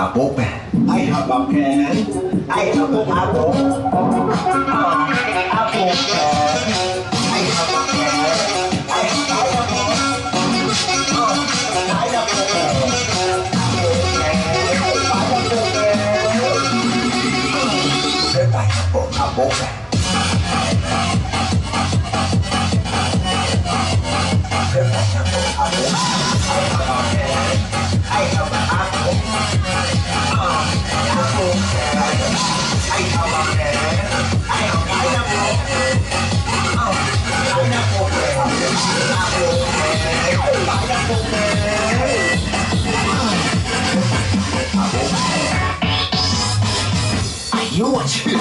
Apple, I have a pen, I have the apple, I have a pen, I have a pen, I have a pen, I have a pen, I have a pen, I have a pen, I have a pen. 哎呦，我去。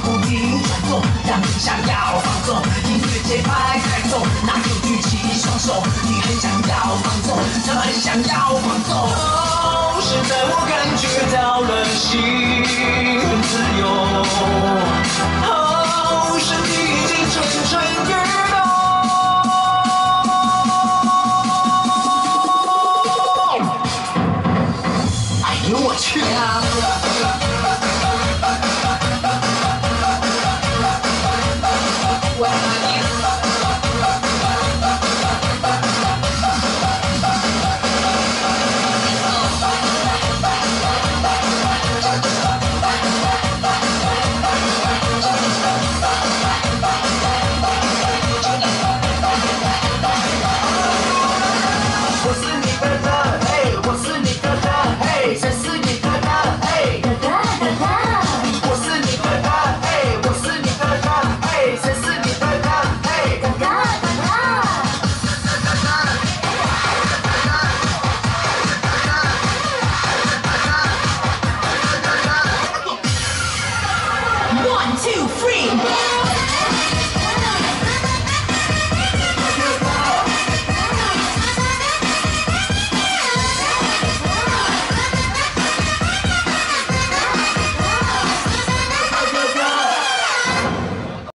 不停转动让你想要放纵音乐节拍太重那就举起双手你很想要放纵他很想要放纵哦现在我感觉到了心很自由哦身体已经蠢蠢欲动哎呦我去。啊